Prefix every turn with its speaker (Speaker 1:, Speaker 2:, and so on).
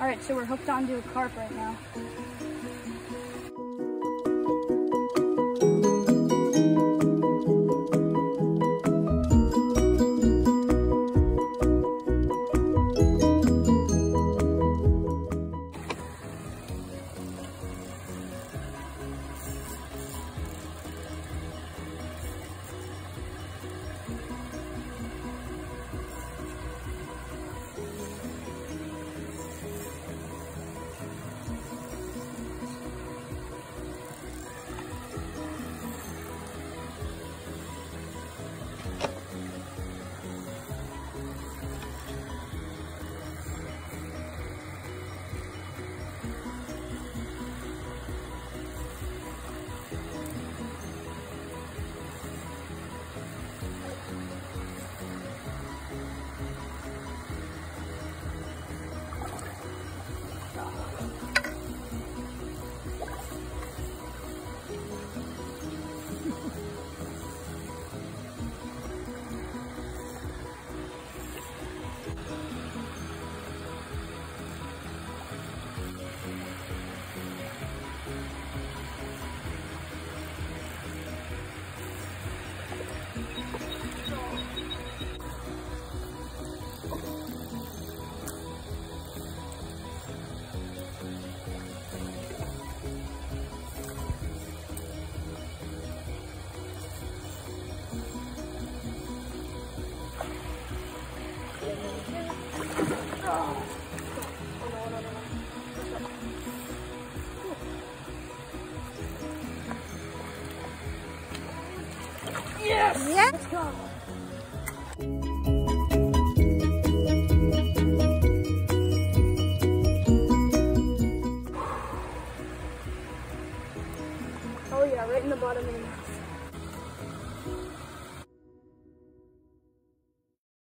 Speaker 1: All right, so we're hooked onto a carp right now. Yes!
Speaker 2: Yeah.
Speaker 1: Let's go. Oh yeah, right in the bottom of the.